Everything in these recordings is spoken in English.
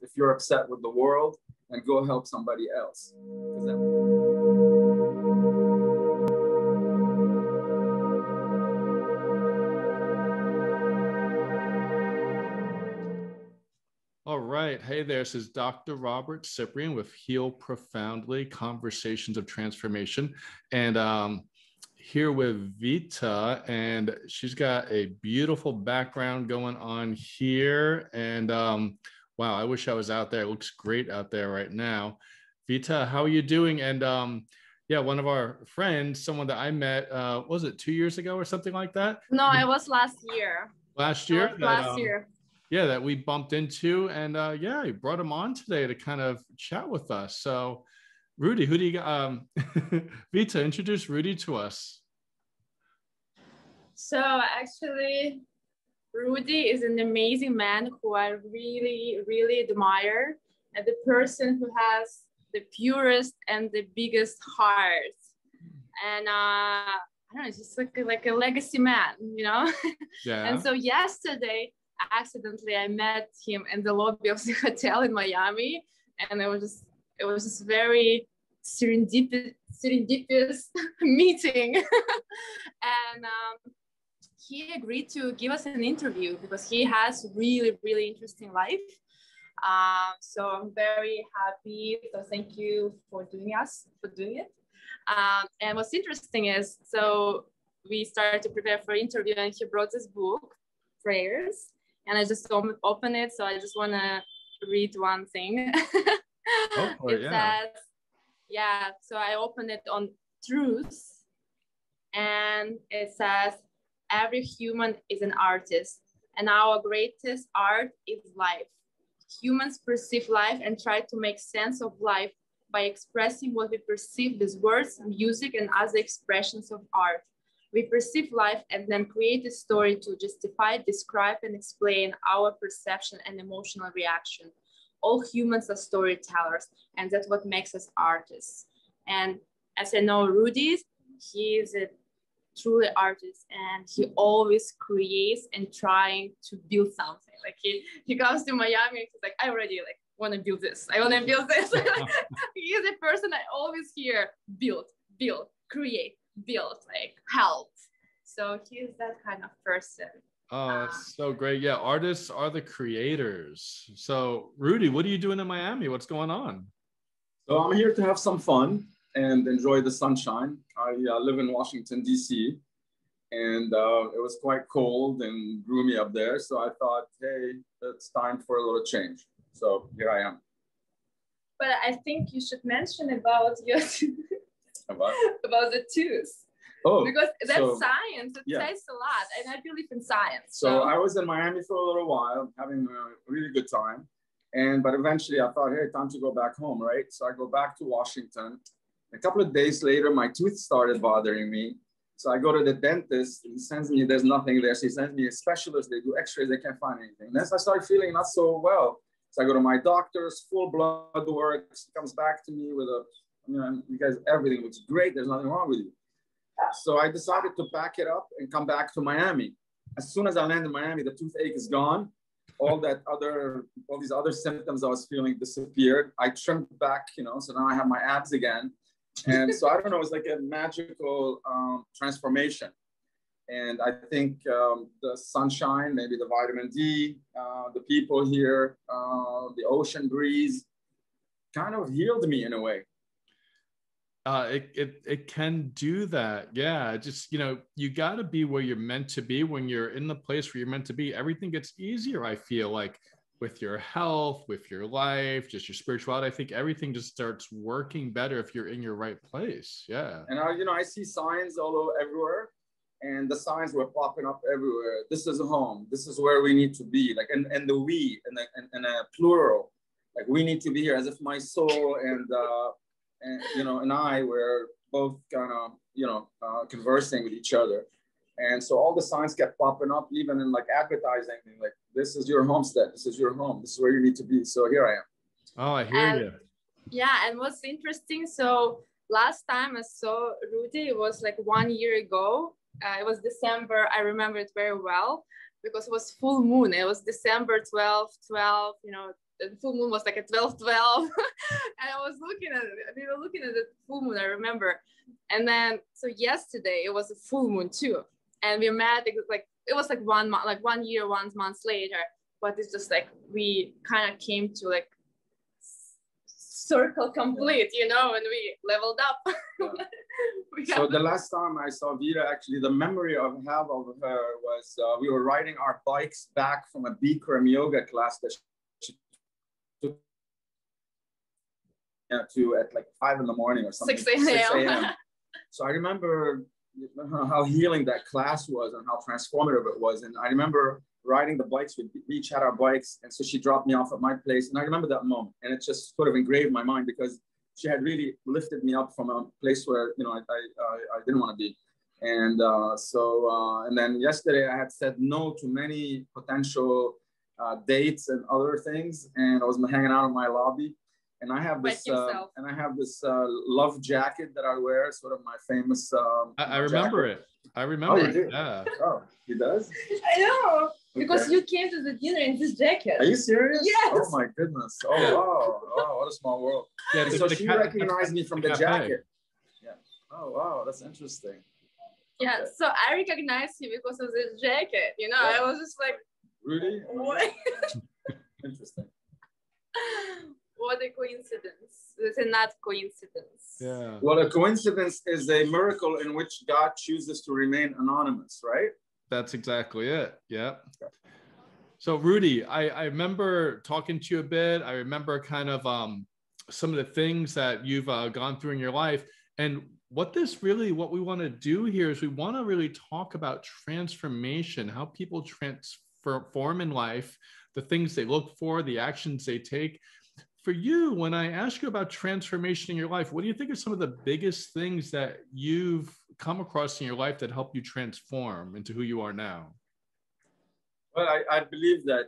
if you're upset with the world, and go help somebody else. All right. Hey there. This is Dr. Robert Ciprian with Heal Profoundly Conversations of Transformation. And um, here with Vita, and she's got a beautiful background going on here. And um, wow, I wish I was out there. It looks great out there right now. Vita, how are you doing? And um, yeah, one of our friends, someone that I met, uh, was it two years ago or something like that? No, it was last year. Last year? That, last um, year. Yeah, that we bumped into. And uh, yeah, he brought him on today to kind of chat with us. So, Rudy, who do you um Vita, introduce Rudy to us. So actually, Rudy is an amazing man who I really, really admire, and the person who has the purest and the biggest heart. And uh, I don't know, it's just like a, like a legacy man, you know. Yeah. and so yesterday, accidentally, I met him in the lobby of the hotel in Miami, and it was just it was just very serendipitous, serendipitous meeting. and um, he agreed to give us an interview because he has really, really interesting life. Um, so I'm very happy. So thank you for doing us for doing it. Um, and what's interesting is, so we started to prepare for interview, and he brought this book, Prayers, and I just open it. So I just want to read one thing. oh, it yeah. says, yeah. So I opened it on truth, and it says, every human is an artist, and our greatest art is life. Humans perceive life and try to make sense of life by expressing what we perceive with words, music, and other expressions of art. We perceive life and then create a story to justify, describe, and explain our perception and emotional reaction. All humans are storytellers, and that's what makes us artists. And as I know Rudy, he is a truly artist and he always creates and trying to build something. Like he, he comes to Miami, he's like, I already like want to build this. I want to build this. he is a person I always hear build, build, create, build, like help. So he is that kind of person. Oh, that's uh, so great. Yeah, artists are the creators. So, Rudy, what are you doing in Miami? What's going on? So, I'm here to have some fun and enjoy the sunshine. I uh, live in Washington, D.C., and uh, it was quite cold and gloomy up there. So I thought, hey, it's time for a little change. So here I am. But I think you should mention about your about? about the tooth. Oh, because that's so, science. It yeah. says a lot, and I believe in science. So. so I was in Miami for a little while, having a really good time. And but eventually I thought, hey, time to go back home, right? So I go back to Washington a couple of days later, my tooth started bothering me. So I go to the dentist, he sends me, there's nothing there. She sends me a specialist, they do x-rays, they can't find anything. And Then I start feeling not so well. So I go to my doctor's, full blood work, she comes back to me with a, you know, guys, everything looks great, there's nothing wrong with you. So I decided to pack it up and come back to Miami. As soon as I land in Miami, the toothache is gone. All that other, all these other symptoms I was feeling disappeared. I trimmed back, you know, so now I have my abs again and so I don't know, it's like a magical um, transformation. And I think um, the sunshine, maybe the vitamin D, uh, the people here, uh, the ocean breeze, kind of healed me in a way. Uh, it, it it can do that, yeah. Just you know, you got to be where you're meant to be. When you're in the place where you're meant to be, everything gets easier. I feel like with your health, with your life, just your spirituality. I think everything just starts working better if you're in your right place. Yeah. And I, you know, I see signs all over everywhere, and the signs were popping up everywhere. This is home. This is where we need to be. Like, and, and the we, and, the, and, and a plural. Like, we need to be here as if my soul and, uh, and you know, and I were both kind of, you know, uh, conversing with each other. And so all the signs kept popping up, even in like advertising, like this is your homestead, this is your home, this is where you need to be. So here I am. Oh, I hear and, you. Yeah, and what's interesting, so last time I saw Rudy, it was like one year ago. Uh, it was December. I remember it very well because it was full moon. It was December 12, 12, you know, the full moon was like a 12 12 and i was looking at it we were looking at the full moon i remember and then so yesterday it was a full moon too and we met like it was like one month like one year one month later but it's just like we kind of came to like circle complete you know and we leveled up we so the last time i saw vita actually the memory of have of her was uh, we were riding our bikes back from a bikram yoga class that she took to at like five in the morning or something. 6 a.m. so I remember how healing that class was and how transformative it was. And I remember riding the bikes. We each had our bikes. And so she dropped me off at my place. And I remember that moment. And it just sort of engraved my mind because she had really lifted me up from a place where, you know, I, I, I didn't want to be. And uh, so, uh, and then yesterday I had said no to many potential uh, dates and other things. And I was hanging out in my lobby and I have this uh, and I have this uh, love jacket that I wear, sort of my famous. Um, I, I, remember jacket. it. I remember oh, it. Yeah. Oh, he does. I know because okay. you came to the dinner in this jacket. Are you serious? Yes. Oh my goodness. Oh wow. Oh, what a small world. Yeah. so she ca- recognized me from the jacket. Yeah. Oh wow, that's interesting. Yeah. Okay. So I recognized you because of this jacket. You know, yeah. I was just like. Rudy. What? interesting what a coincidence. It's a not coincidence. Yeah. Well, a coincidence is a miracle in which God chooses to remain anonymous, right? That's exactly it. Yeah. So, Rudy, I, I remember talking to you a bit. I remember kind of um, some of the things that you've uh, gone through in your life. And what this really, what we want to do here is we want to really talk about transformation, how people transform in life, the things they look for, the actions they take for you, when I ask you about transformation in your life, what do you think are some of the biggest things that you've come across in your life that help you transform into who you are now? Well, I, I believe that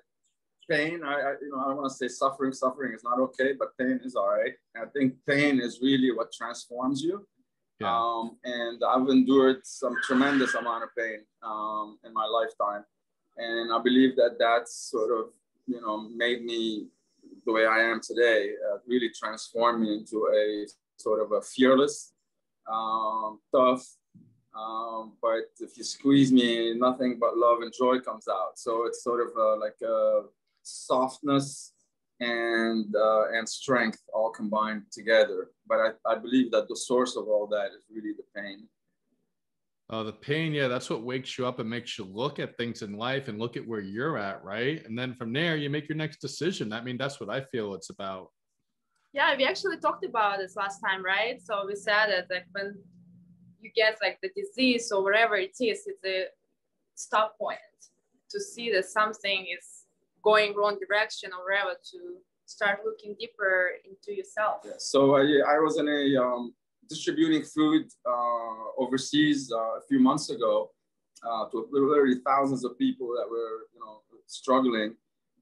pain, I, I, you know, I don't want to say suffering. Suffering is not okay, but pain is all right. I think pain is really what transforms you. Yeah. Um, and I've endured some tremendous amount of pain um, in my lifetime, and I believe that that's sort of, you know, made me the way I am today uh, really transformed me into a sort of a fearless, um, tough, um, but if you squeeze me, nothing but love and joy comes out. So it's sort of uh, like a softness and uh, and strength all combined together. But I, I believe that the source of all that is really the pain. Uh, the pain, yeah, that's what wakes you up and makes you look at things in life and look at where you're at, right? And then from there, you make your next decision. I mean, that's what I feel it's about. Yeah, we actually talked about this last time, right? So we said that like when you get like the disease or whatever it is, it's a stop point to see that something is going wrong direction or whatever to start looking deeper into yourself. Yeah. So yeah, I was in a um, distributing food uh, overseas uh, a few months ago uh, to literally thousands of people that were, you know, struggling.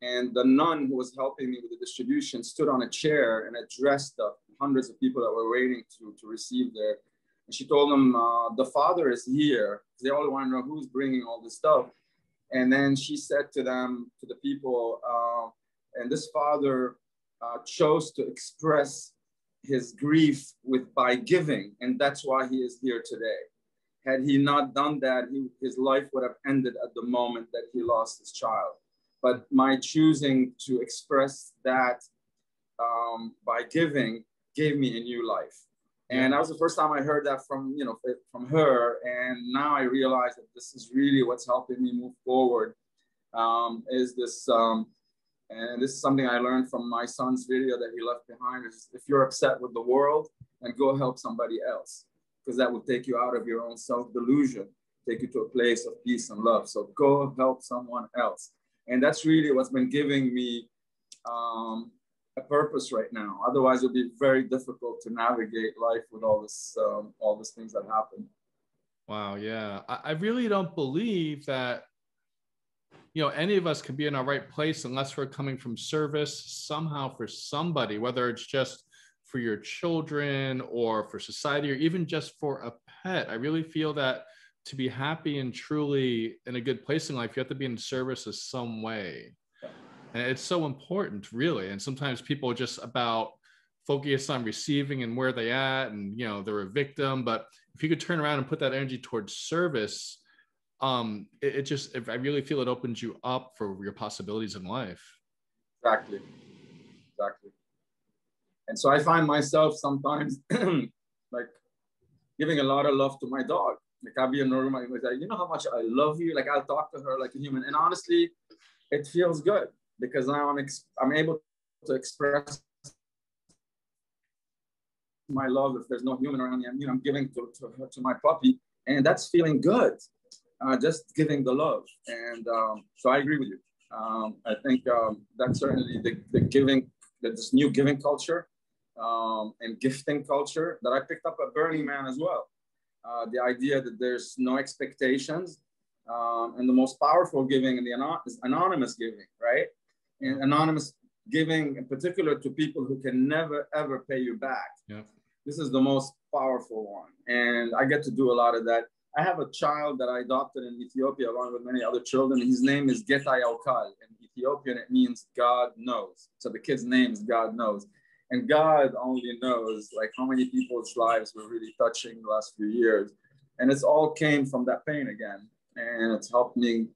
And the nun who was helping me with the distribution stood on a chair and addressed the hundreds of people that were waiting to, to receive their. And she told them, uh, the father is here. They all want to know who's bringing all this stuff. And then she said to them, to the people, uh, and this father uh, chose to express his grief with by giving, and that's why he is here today. Had he not done that, he, his life would have ended at the moment that he lost his child. But my choosing to express that um, by giving gave me a new life. And that was the first time I heard that from you know from her, and now I realize that this is really what's helping me move forward. Um, is this um, and this is something I learned from my son's video that he left behind is if you're upset with the world and go help somebody else, because that will take you out of your own self-delusion, take you to a place of peace and love. So go help someone else. And that's really what's been giving me um, a purpose right now. Otherwise, it'll be very difficult to navigate life with all this, um, all these things that happen. Wow. Yeah. I, I really don't believe that you know any of us can be in our right place unless we're coming from service somehow for somebody whether it's just for your children or for society or even just for a pet. I really feel that to be happy and truly in a good place in life you have to be in service in some way. And it's so important really. And sometimes people just about focus on receiving and where they at and you know they're a victim. But if you could turn around and put that energy towards service um it, it just i really feel it opens you up for your possibilities in life. Exactly. Exactly. And so i find myself sometimes like giving a lot of love to my dog. Like i'll be in a room was like you know how much i love you? Like i'll talk to her like a human. And honestly it feels good because now i'm ex- i'm able to express my love if there's no human around me. I'm, you know, I'm giving to, to, to my puppy, and that's feeling good. Uh, just giving the love. And um, so I agree with you. Um, I think um, that's certainly the, the giving, this new giving culture um, and gifting culture that I picked up at Burning Man as well. Uh, the idea that there's no expectations um, and the most powerful giving in the anon- is anonymous giving, right? And anonymous giving in particular to people who can never ever pay you back. Yeah this is the most powerful one. And I get to do a lot of that. I have a child that I adopted in Ethiopia along with many other children. His name is Getai Alkal. In Ethiopian, it means God knows. So the kid's name is God knows. And God only knows like how many people's lives were really touching the last few years. And it's all came from that pain again. And it's helped me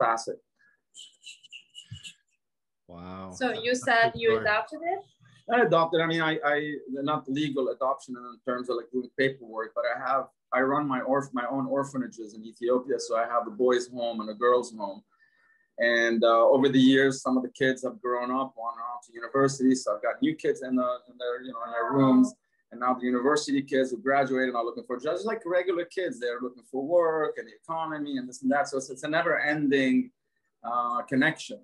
pass it. Wow. So you said you adopted it? I adopted. I mean, I, I not legal adoption in terms of like doing paperwork, but I have I run my orph my own orphanages in Ethiopia. So I have a boys' home and a girls' home. And uh, over the years, some of the kids have grown up, gone on to university. So I've got new kids in, the, in their you know in their rooms. And now the university kids who graduated are looking for jobs, like regular kids. They're looking for work and the economy and this and that. So it's, it's a never-ending uh, connection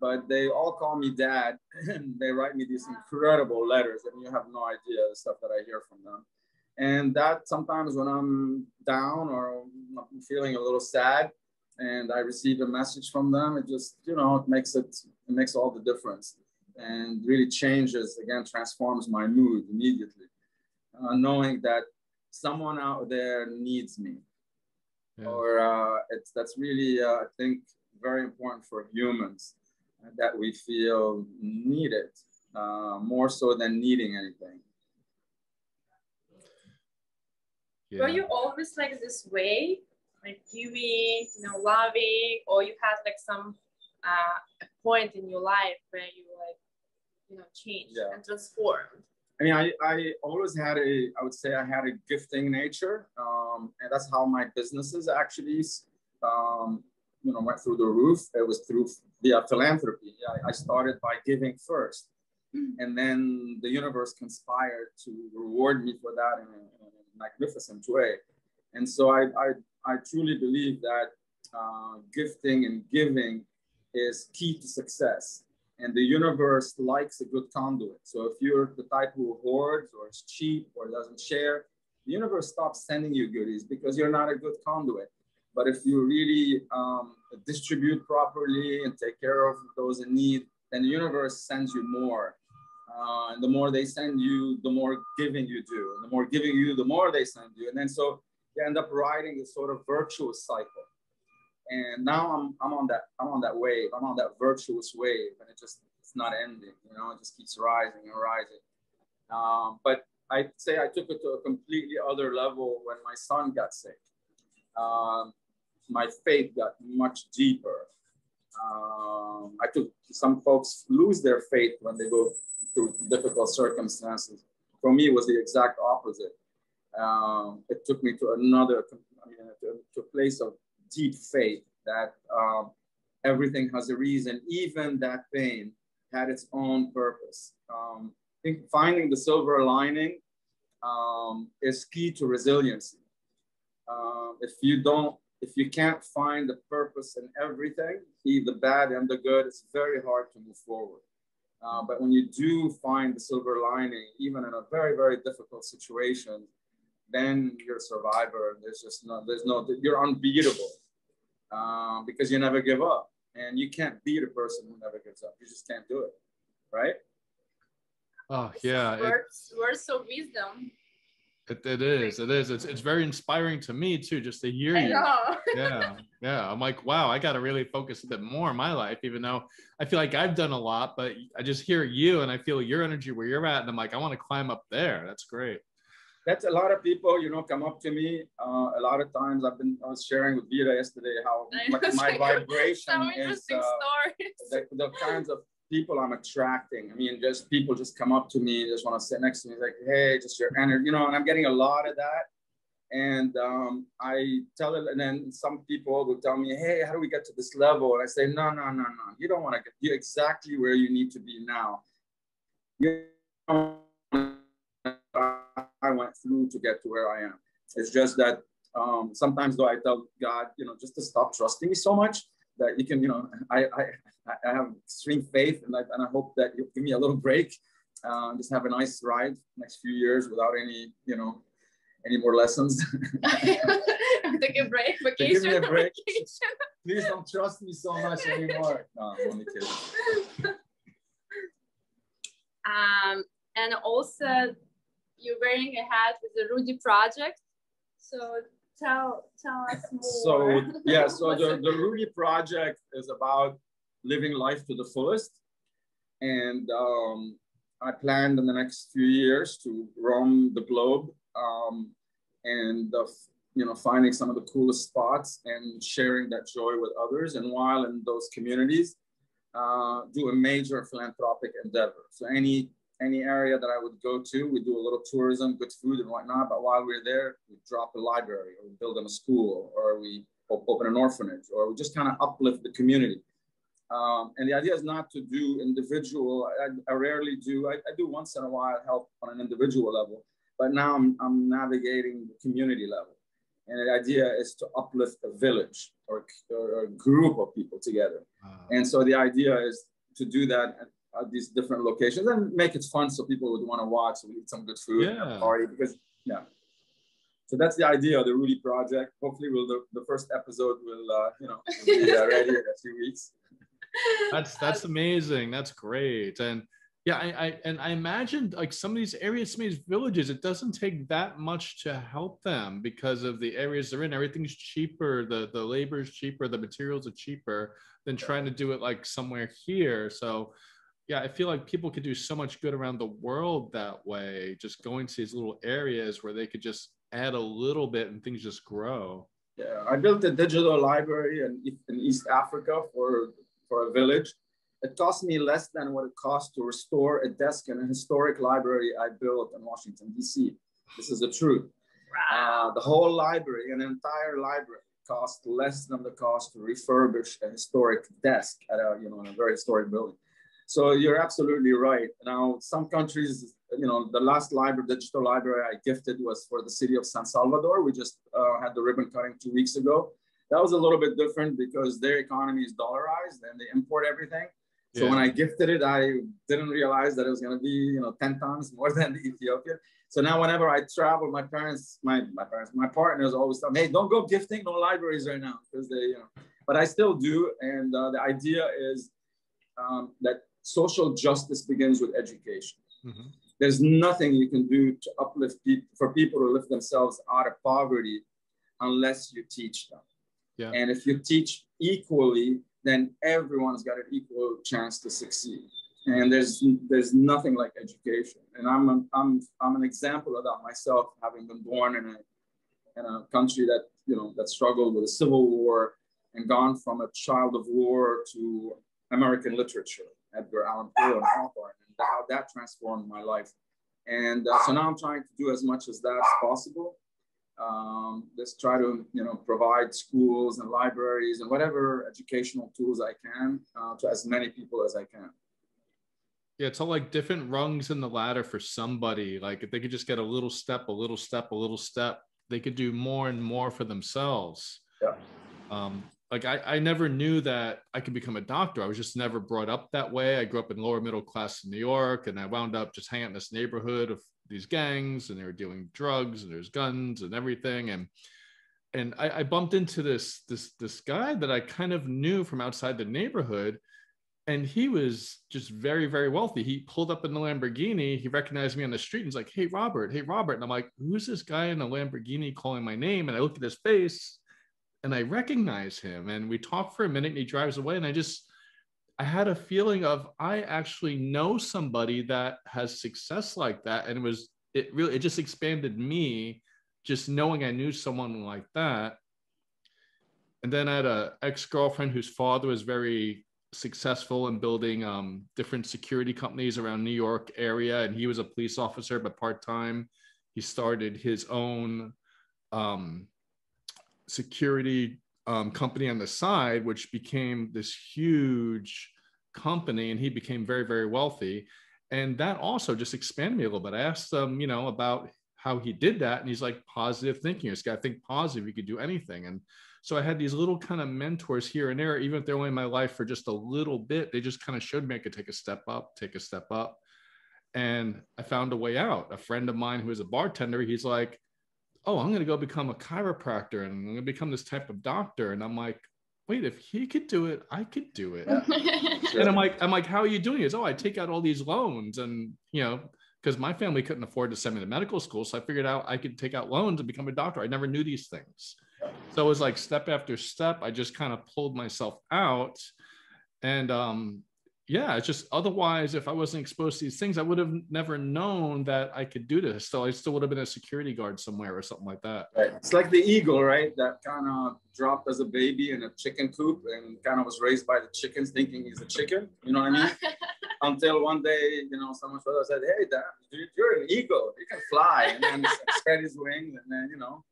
but they all call me dad and they write me these incredible letters and you have no idea the stuff that I hear from them. And that sometimes when I'm down or I'm feeling a little sad and I receive a message from them, it just, you know, it makes it, it makes all the difference and really changes, again, transforms my mood immediately. Uh, knowing that someone out there needs me. Yeah. Or uh, it's, that's really, uh, I think, very important for humans that we feel needed uh, more so than needing anything. Yeah. Were you always like this way, like giving, you know, loving, or you had like some uh, a point in your life where you like, you know, changed yeah. and transformed? I mean, I, I always had a, I would say I had a gifting nature. Um, and that's how my businesses actually um, you know went through the roof. It was through via philanthropy. I, I started by giving first, mm. and then the universe conspired to reward me for that in a, in magnificent way. And so I, I, I truly believe that uh, gifting and giving is key to success. And the universe likes a good conduit. So if you're the type who hoards or is cheap or doesn't share, the universe stops sending you goodies because you're not a good conduit. But if you really um, distribute properly and take care of those in need, then the universe sends you more. Uh, and the more they send you, the more giving you do. And the more giving you, the more they send you. And then so you end up riding this sort of virtuous cycle. And now I'm, I'm on that I'm on that wave. I'm on that virtuous wave, and it just it's not ending. You know, it just keeps rising and rising. Um, but I'd say I took it to a completely other level when my son got sick. Um, my faith got much deeper. Um, I took some folks lose their faith when they go through difficult circumstances. For me, it was the exact opposite. Um, it took me to another, I mean, to, to a place of deep faith that um, everything has a reason, even that pain had its own purpose. Um, I think finding the silver lining um, is key to resiliency. Uh, if you don't if you can't find the purpose in everything, the bad and the good, it's very hard to move forward. Uh, but when you do find the silver lining, even in a very, very difficult situation, then you're a survivor. There's just no, there's no, you're unbeatable um, because you never give up. And you can't beat a person who never gives up. You just can't do it. Right? Oh, yeah. Words, it, words of wisdom. It, it is. It is. It's, it's very inspiring to me too, just to hear you. yeah. Yeah. I'm like, wow, I got to really focus a bit more in my life, even though I feel like I've done a lot, but I just hear you and I feel your energy where you're at. And I'm like, I want to climb up there. That's great. That's a lot of people, you know, come up to me. Uh, a lot of times I've been, I was sharing with Vita yesterday how my, my vibration is uh, the, the kinds of people I'm attracting. I mean, just people just come up to me, and just want to sit next to me, like, hey, just your energy, you know, and I'm getting a lot of that. And um, I tell it, and then some people will tell me, hey, how do we get to this level? And I say, no, no, no, no, you don't want to get, you exactly where you need to be now. You know, I went through to get to where I am. It's just that um, sometimes though I tell God, you know, just to stop trusting me so much that you can, you know, I, I, I have extreme faith and I, and I hope that you give me a little break, uh, just have a nice ride next few years without any, you know, any more lessons. Take a break, vacation. Give me a break. Vacation. Please don't trust me so much anymore. No, I'm only kidding. Um, and also, you're wearing a hat with the Rudy Project. So tell tell us more. So yeah, so the, the Rudy project is about living life to the fullest. And um, I planned in the next few years to roam the globe um, and uh, you know finding some of the coolest spots and sharing that joy with others. And while in those communities, uh, do a major philanthropic endeavor. So any any area that I would go to, we do a little tourism, good food and whatnot. But while we're there, we drop a library or we build them a school or we open an orphanage or we just kind of uplift the community. Um, and the idea is not to do individual. I, I rarely do. I, I, do once in a while help on an individual level, but now I'm, I'm navigating the community level. And the idea is to uplift a village or, or a group of people together. And so the idea is to do that at these different locations and make it fun so people would want to watch We eat some good food yeah. and party because yeah so that's the idea of the Rudy project. Hopefully will the, the first episode will uh, you know be uh, ready in a few weeks. That's that's amazing. That's great. And yeah I, I and i imagined like some of these areas some of these villages it doesn't take that much to help them because of the areas they're in. Everything's cheaper the the labor is cheaper the materials are cheaper than trying to do it like somewhere here. So yeah, I feel like people could do so much good around the world that way, just going to these little areas where they could just add a little bit and things just grow. Yeah, I built a digital library in, in East Africa for, for a village. It cost me less than what it cost to restore a desk in a historic library I built in Washington, D.C. This is the truth. Wow. Uh, the whole library, an entire library, cost less than the cost to refurbish a historic desk at a, you know, in a very historic building. So you're absolutely right. Now, some countries, you know, the last library, digital library I gifted was for the city of San Salvador. We just uh, had the ribbon cutting two weeks ago. That was a little bit different because their economy is dollarized and they import everything. So yeah. when I gifted it, I didn't realize that it was going to be, you know, 10 times more than the Ethiopian. So now whenever I travel, my parents, my, my parents, my partners always tell me, hey, don't go gifting no libraries right now because they, you know, but I still do. And uh, the idea is um, that social justice begins with education. Mm-hmm. There's nothing you can do to uplift people for people to lift themselves out of poverty unless you teach them. Yeah. And if you teach equally, then everyone's got an equal chance to succeed. And there's there's nothing like education. And I'm an, I'm I'm an example of that myself, having been born in a in a country that you know that struggled with a civil war and gone from a child of war to American literature Edgar Allan Poe and Hawthorne, and how that transformed my life. And uh, so now I'm trying to do as much as that as possible. Um, just try to, you know, provide schools and libraries and whatever educational tools I can uh, to as many people as I can. Yeah, it's all like different rungs in the ladder for somebody. Like if they could just get a little step, a little step, a little step, they could do more and more for themselves. Yeah. Um, like I, I never knew that I could become a doctor. I was just never brought up that way. I grew up in lower middle class in New York, and I wound up just hanging out in this neighborhood of these gangs, and they were dealing drugs, and there's guns and everything. And and I, I bumped into this this this guy that I kind of knew from outside the neighborhood, and he was just very very wealthy he pulled up in the lamborghini he recognized me on the street and he's like hey robert hey robert and i'm like who's this guy in a lamborghini calling my name and i look at his face and i recognize him and we talk for a minute and he drives away and i just i had a feeling of i actually know somebody that has success like that and it was it really it just expanded me just knowing i knew someone like that and then i had a ex-girlfriend whose father was very successful in building um, different security companies around New York area, and he was a police officer, but part time. He started his own um, security um, company on the side, which became this huge company, and he became very, very wealthy. And that also just expanded me a little bit. I asked him, you know, about how he did that, and he's like, positive thinking. This guy think positive. You could do anything, and so I had these little kind of mentors here and there, even if they're only in my life for just a little bit, they just kind of showed me I could take a step up, take a step up. And I found a way out. A friend of mine who is a bartender, he's like, Oh, I'm going to go become a chiropractor and I'm going to become this type of doctor. And I'm like, wait, if he could do it, I could do it. and I'm like, I'm like, how are you doing it? Oh, I take out all these loans and, you know, because my family couldn't afford to send me to medical school. So I figured out I could take out loans and become a doctor. I never knew these things. So it was like step after step. I just kind of pulled myself out. And um, yeah, it's just otherwise, if I wasn't exposed to these things, I would have never known that I could do this. So I still would have been a security guard somewhere or something like that. Right. It's like the eagle, right? That kind of dropped as a baby in a chicken coop and kind of was raised by the chickens thinking he's a chicken. You know what I mean? Until one day, you know, someone said, Hey, Dad, you're an eagle. You can fly. And then spread his wings. And then, you know,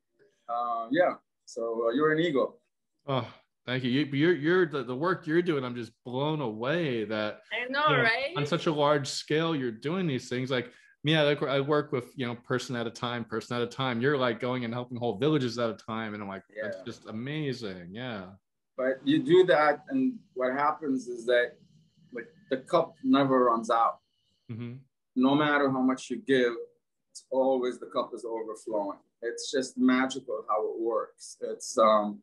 uh, yeah, so uh, you're an eagle. Oh, thank you. you you're you're the, the work you're doing. I'm just blown away that I know, you know, right? On such a large scale, you're doing these things. Like me, I, I work with you know person at a time, person at a time. You're like going and helping whole villages at a time, and I'm like, yeah. that's just amazing. Yeah. But you do that, and what happens is that like the cup never runs out. Mm-hmm. No matter how much you give, it's always the cup is overflowing it's just magical how it works. It's um,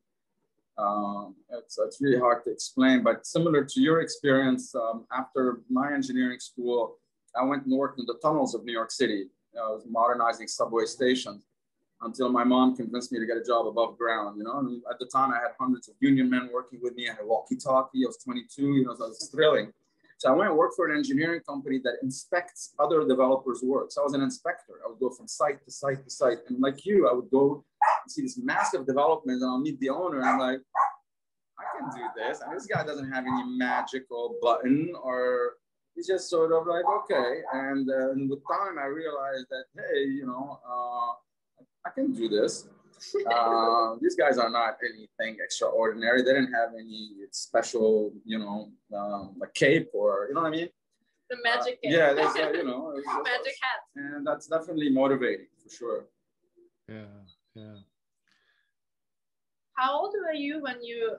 um, it's, it's really hard to explain, but similar to your experience, um, after my engineering school, I went and worked in the tunnels of New York City. Was modernizing subway stations until my mom convinced me to get a job above ground. You know, and at the time I had hundreds of union men working with me. I had walkie-talkie. I was 22. You know, so it was thrilling. So I went and worked for an engineering company that inspects other developers' work. So I was an inspector. I would go from site to site to site. And like you, I would go see this massive development and I'll meet the owner and I'm like, I can do this. And this guy doesn't have any magical button or he's just sort of like, okay. And, uh, and with time, I realized that, hey, you know, uh, I can do this. Uh, these guys are not anything extraordinary. They didn't have any special, you know, um, a cape or you know what I mean. The magic. Uh, yeah, there's uh, you know magic hat. And that's definitely motivating for sure. Yeah, yeah. How old were you when you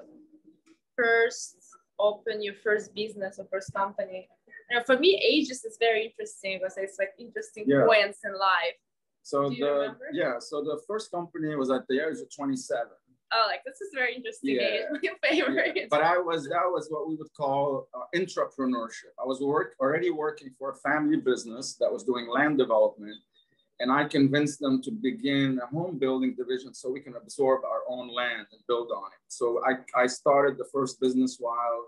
first opened your first business or first company? You for me, ages is very interesting because it's like interesting yeah. points in life. So the remember? yeah, so the first company was at the age of 27. Oh, like this is very interesting yeah. age, my favorite. Yeah. But I was that was what we would call uh, entrepreneurship. I was work already working for a family business that was doing land development, and I convinced them to begin a home building division so we can absorb our own land and build on it. So I I started the first business while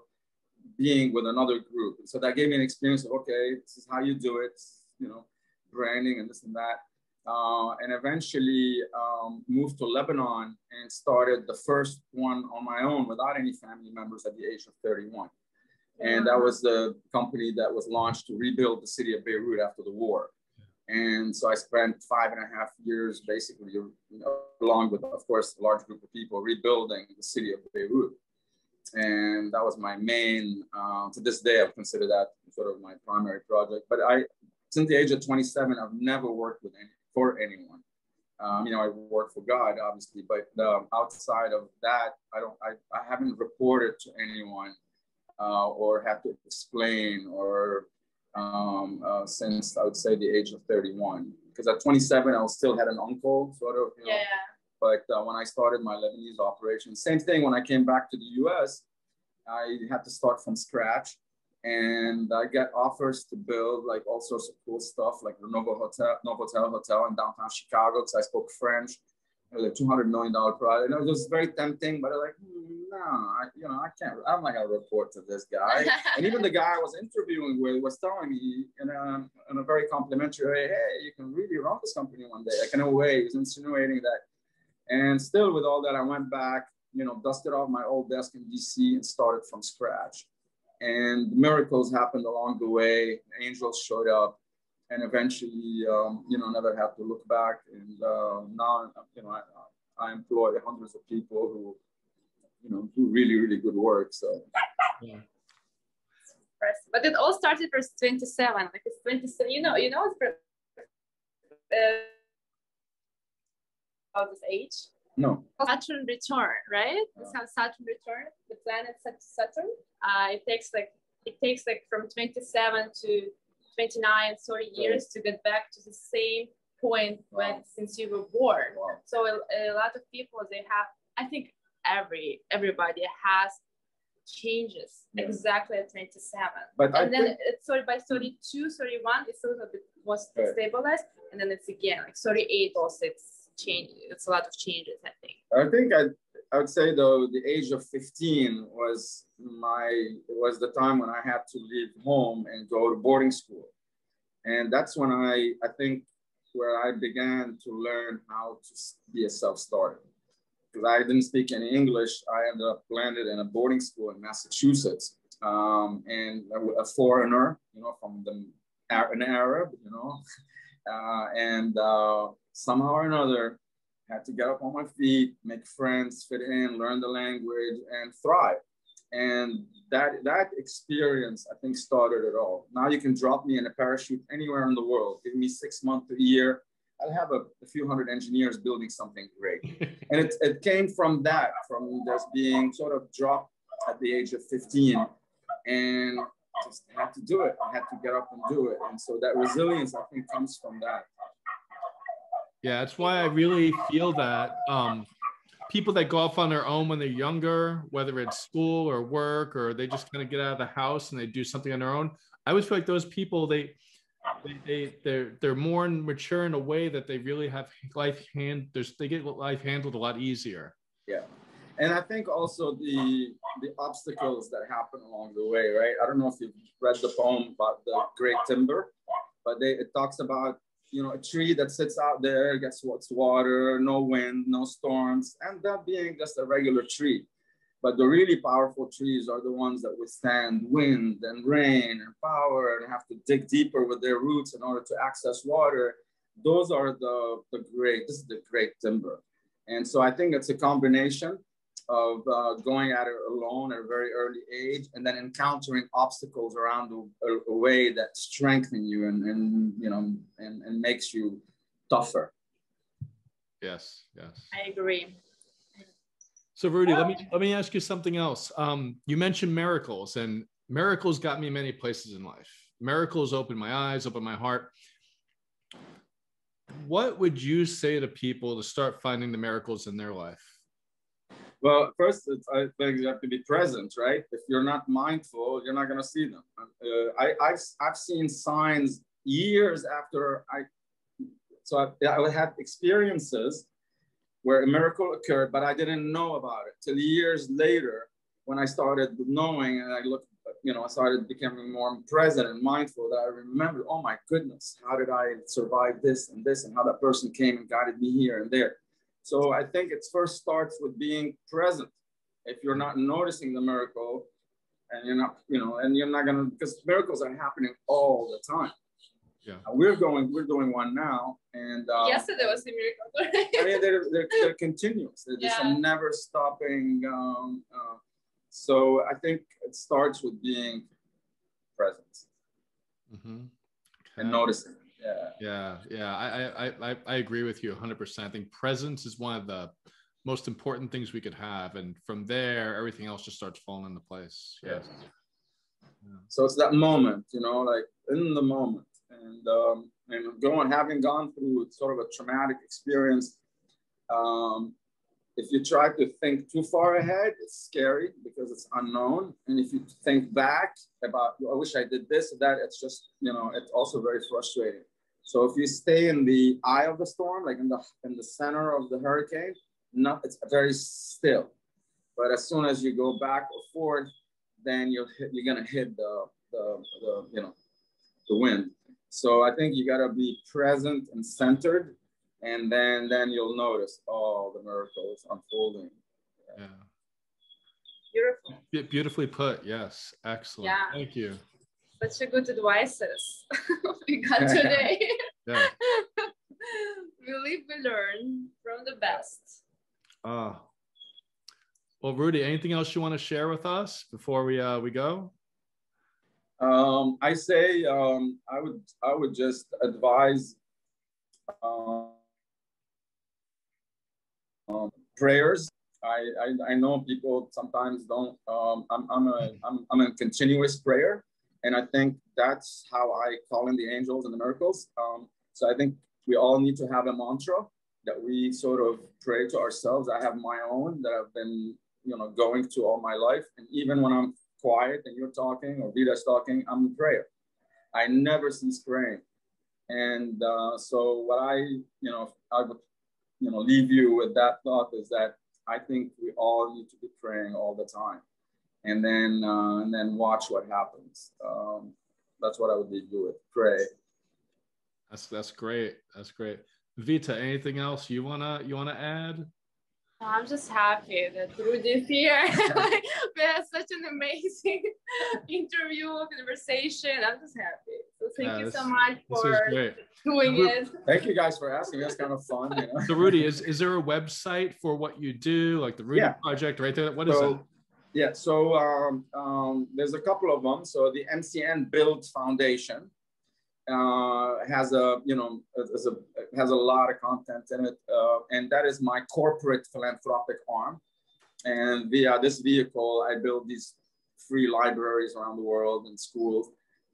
being with another group, and so that gave me an experience of okay, this is how you do it, you know, branding and this and that uh, and eventually um, moved to Lebanon and started the first one on my own without any family members at the age of 31. And that was the company that was launched to rebuild the city of Beirut after the war. And so I spent five and a half years basically, you know, along with, of course, a large group of people rebuilding the city of Beirut. And that was my main, uh, to this day, I consider that sort of my primary project. But I, since the age of 27, I've never worked with any, for anyone. Um, you know, I work for God, obviously, but um, outside of that, I don't, I, I haven't reported to anyone uh, or have to explain or um, uh, since I would say the age of 31. Because at 27, I still had an uncle, sort of, you know. Yeah. But uh, when I started my Lebanese operation, same thing when I came back to the US, I had to start from scratch. and I get offers to build like all sorts of cool stuff, like the Novo Hotel, Novotel Hotel in downtown Chicago, because I spoke French. A two hundred million dollar project. And it was very tempting, but I was like, hmm, no, I, you know, I can't. I'm not gonna report to this guy. and even the guy I was interviewing with was telling me in a, in a very complimentary way, hey, you can really run this company one day. Like in a way, he was insinuating that. And still, with all that, I went back, you know, dusted off my old desk in DC and started from scratch and miracles happened along the way. Angels showed up, and eventually, um, you know, never had to look back. And uh, now, you know, I, I employ hundreds of people who, you know, do really, really good work. So. Yeah. But it all started for 27. Like it's 27. You know, you know, it's for, uh, this age. No. Saturn return, right? This how Saturn return, the planet Saturn. Uh, it takes like it takes like from 27 to 29, 30 years to get back to the same point when wow. since you were born. Wow. So a, a, lot of people they have, I think every everybody has changes yeah. exactly at 27. But and I then think... it's sorry by 32, 31, it's a little bit more stabilized, and then it's again like 38 also it's change. It's a lot of changes, I think. I think I, I would say though the age of 15 was my was the time when I had to leave home and go to boarding school, and that's when I I think where I began to learn how to be a self-starter. Because I didn't speak any English, I ended up landed in a boarding school in Massachusetts, um, and a, foreigner, you know, from the an Arab, you know, uh, and uh, somehow or another, had to get up on my feet, make friends, fit in, learn the language, and thrive. And that that experience, I think, started it all. Now you can drop me in a parachute anywhere in the world. Give me six months to a year. I'll have a, a few hundred engineers building something great. and it, it came from that, from just being sort of dropped at the age of 15 and just had to do it. I had to get up and do it. And so that resilience, I think, comes from that. Yeah, that's why I really feel that um, people that go off on their own when they're younger, whether it's school or work, or they just kind of get out of the house and they do something on their own. I always feel like those people, they, they, they they're they're more mature in a way that they really have life hand. There's they get life handled a lot easier. Yeah, and I think also the the obstacles that happen along the way, right? I don't know if you've read the poem about the great timber, but they, it talks about you know, a tree that sits out there, gets what's water, no wind, no storms, and that being just a regular tree. But the really powerful trees are the ones that withstand wind and rain and power and have to dig deeper with their roots in order to access water. Those are the, the great, this is the great timber. And so I think it's a combination of uh, going at it alone at a very early age and then encountering obstacles around a, a way that strengthen you and, and you know and, and makes you tougher. Yes yes. I agree. So rudy let me let me ask you something else. Um, you mentioned miracles and miracles got me many places in life. Miracles opened my eyes opened my heart. What would you say to people to start finding the miracles in their life well, first, I think you have to be present, right? If you're not mindful, you're not going to see them. Uh, I, I've, I've seen signs years after I, so I, I had experiences where a miracle occurred, but I didn't know about it till years later when I started knowing and I looked, you know, I started becoming more present and mindful that I remember, oh my goodness, how did I survive this and this and how that person came and guided me here and there. So I think it first starts with being present. If you're not noticing the miracle, and you're not, you know, and you're not gonna, because miracles are happening all the time. Yeah. Uh, we're going, we're doing one now, and um, yesterday was the miracle. I mean, they're, they're, they're continuous. They're just yeah. a never stopping. Um, uh, so I think it starts with being present mm-hmm. okay. and noticing. Yeah. Yeah. Yeah. I, I, I, I agree with you 100%. I think presence is one of the most important things we could have. And from there, everything else just starts falling into place. Yes. Yeah. So it's that moment, you know, like in the moment. And, um, and going, having gone through sort of a traumatic experience, um, if you try to think too far ahead, it's scary because it's unknown. And if you think back about, I wish I did this or that, it's just, you know, it's also very frustrating. So if you stay in the eye of the storm, like in the in the center of the hurricane, not it's very still. But as soon as you go back or forth, then you're hit, you're gonna hit the, the the you know the wind. So I think you gotta be present and centered and then then you'll notice all the miracles unfolding. Yeah. Beautiful. beautifully put. Yes. Excellent. Yeah. Thank you. Such a good advices we got today. yeah. we live, we learn from the best. Ah. Uh, well, Rudy, anything else you want to share with us before we uh, we go? Um, I say um, I would I would just advise um, um, prayers. I, I, I, know people sometimes don't. Um, I'm, I'm, a, I'm, I'm a continuous prayer. And I think that's how I call in the angels and the miracles. Um, so I think we all need to have a mantra that we sort of pray to ourselves. I have my own that I've been, you know, going to all my life. And even when I'm quiet and you're talking or Vita's talking, I'm in prayer. I never cease praying. And uh, so what I, you know, I would you know, leave you with that thought is that I think we all need to be praying all the time, and then uh, and then watch what happens. Um, that's what I would leave you with. Pray. That's that's great. That's great. Vita, anything else you wanna you wanna add? I'm just happy that through this year we had such an amazing interview, conversation. I'm just happy. So thank yeah, you this, so much for doing it. Thank you guys for asking. That's kind of fun. You know? So Rudy, is, is there a website for what you do, like the Rudy yeah. Project right there? What is so, it? Yeah, so um, um, there's a couple of them. So the MCN Build Foundation uh, has a you know has a has a lot of content in it, uh, and that is my corporate philanthropic arm. And via this vehicle, I build these free libraries around the world and schools,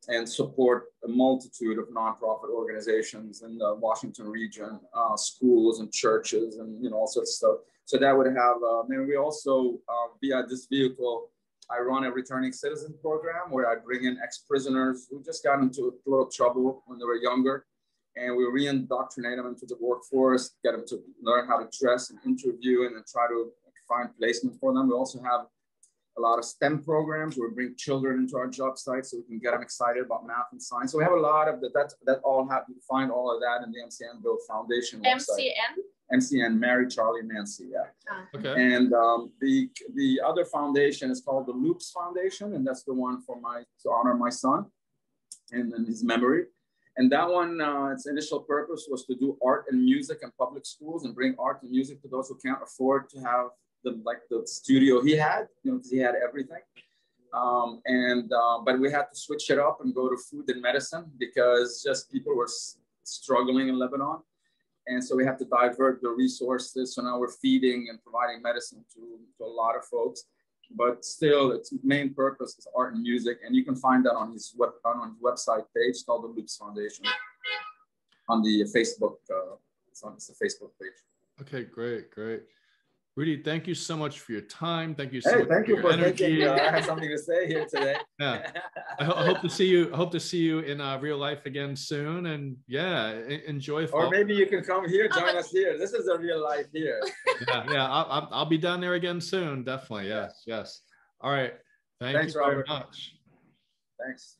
and support a multitude of nonprofit organizations in the Washington region, uh, schools and churches, and you know all sorts of stuff. So that would have. Uh, and we also uh, via this vehicle I run a returning citizen program where I bring in ex-prisoners who just got into a little trouble when they were younger, and we re-indoctrinate them into the workforce, get them to learn how to dress and interview, and then try to find placement for them. We also have a lot of STEM programs where we bring children into our job sites so we can get them excited about math and science. So we have a lot of that. That, that all have you find all of that in the MCN Build Foundation MCN? website. MCN, Mary, Charlie, Nancy. Yeah. Ah. Okay. And um, the the other foundation is called the Loops Foundation, and that's the one for my to honor my son and in his memory. And that one, uh, its initial purpose was to do art and music in public schools and bring art and music to those who can't afford to have the like the studio he had, you know, he had everything. Um, and uh, but we had to switch it up and go to food and medicine because just people were struggling in Lebanon. And so we have to divert the resources. So now we're feeding and providing medicine to, to a lot of folks. But still, its main purpose is art and music. And you can find that on his, web, on his website page called the Loops Foundation on the Facebook. Uh, it's on it's the Facebook page. Okay, great, great. Rudy, thank you so much for your time. Thank you so hey, much thank for you your for energy. Thinking, uh, I have something to say here today. yeah, I, ho- I, hope to see you. I hope to see you in uh, real life again soon. And yeah, enjoy. Fall. Or maybe you can come here, join us here. This is a real life here. yeah, yeah, I'll, I'll, be down there again soon. Definitely. Yes, yes. All right. Thank Thanks, you very Robert. much. Thanks.